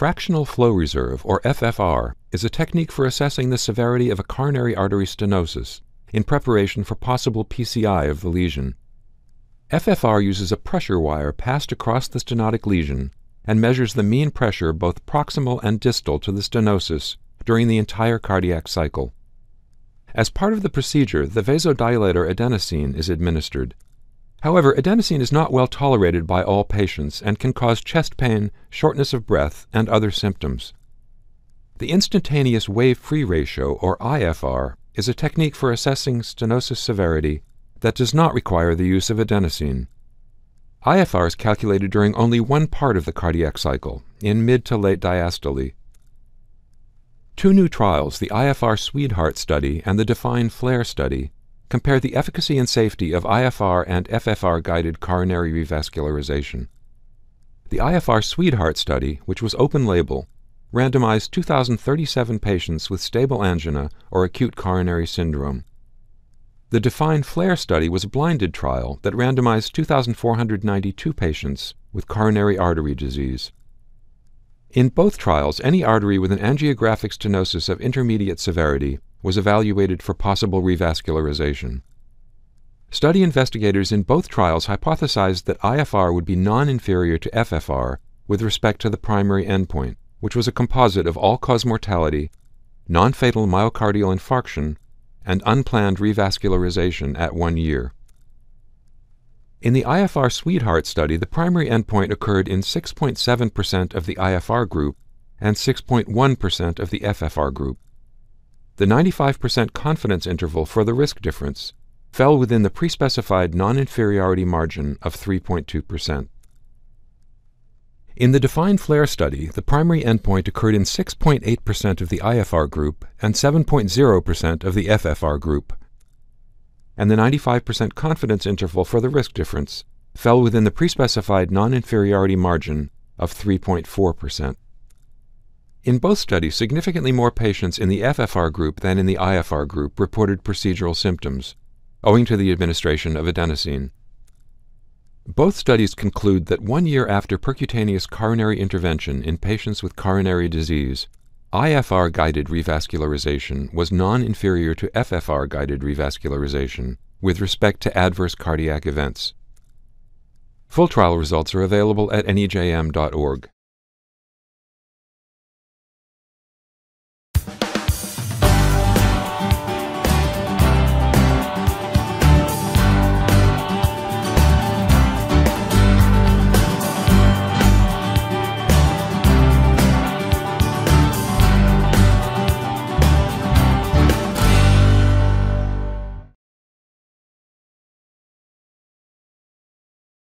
Fractional flow reserve, or FFR, is a technique for assessing the severity of a coronary artery stenosis in preparation for possible PCI of the lesion. FFR uses a pressure wire passed across the stenotic lesion and measures the mean pressure both proximal and distal to the stenosis during the entire cardiac cycle. As part of the procedure, the vasodilator adenosine is administered. However, adenosine is not well tolerated by all patients and can cause chest pain, shortness of breath, and other symptoms. The instantaneous wave free ratio, or IFR, is a technique for assessing stenosis severity that does not require the use of adenosine. IFR is calculated during only one part of the cardiac cycle, in mid to late diastole. Two new trials, the IFR SWEDEHEART study and the Define FLAIR study, compare the efficacy and safety of IFR and FFR guided coronary revascularization. The IFR SWEDEHEART study, which was open label, randomized 2,037 patients with stable angina or acute coronary syndrome. The Define FLAIR study was a blinded trial that randomized 2,492 patients with coronary artery disease. In both trials, any artery with an angiographic stenosis of intermediate severity was evaluated for possible revascularization. Study investigators in both trials hypothesized that IFR would be non inferior to FFR with respect to the primary endpoint, which was a composite of all cause mortality, non fatal myocardial infarction, and unplanned revascularization at one year. In the IFR SWEDEHEART study, the primary endpoint occurred in 6.7% of the IFR group and 6.1% of the FFR group the 95% confidence interval for the risk difference fell within the pre-specified non-inferiority margin of 3.2%. In the Define FLAIR study, the primary endpoint occurred in 6.8% of the IFR group and 7.0% of the FFR group, and the 95% confidence interval for the risk difference fell within the pre-specified non-inferiority margin of 3.4%. In both studies, significantly more patients in the FFR group than in the IFR group reported procedural symptoms, owing to the administration of adenosine. Both studies conclude that one year after percutaneous coronary intervention in patients with coronary disease, IFR guided revascularization was non inferior to FFR guided revascularization with respect to adverse cardiac events. Full trial results are available at nejm.org.